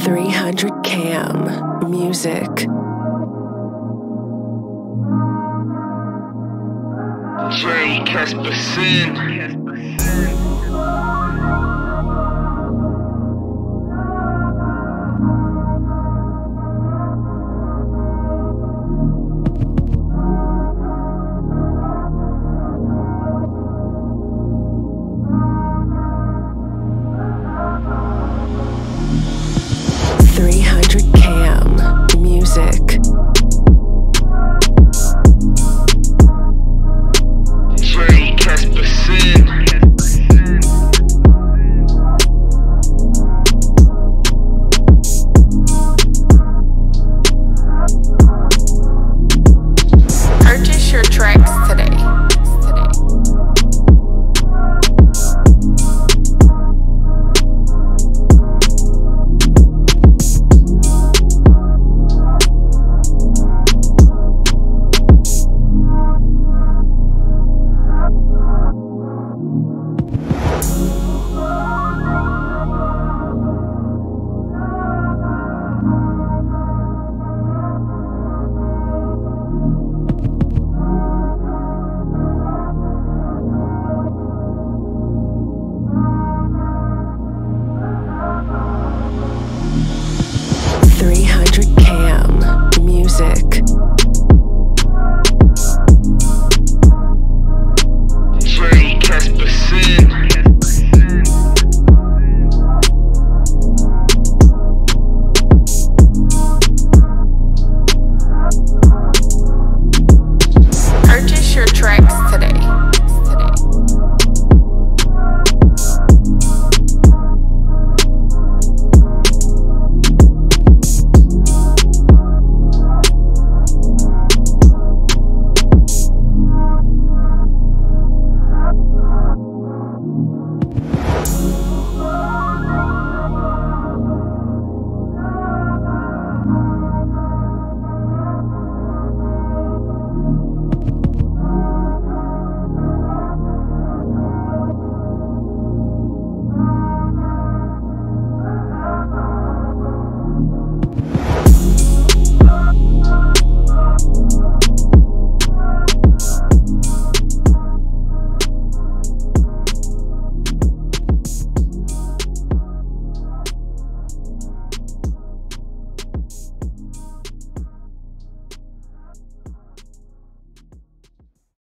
300 Cam Music. J. Casper Sin.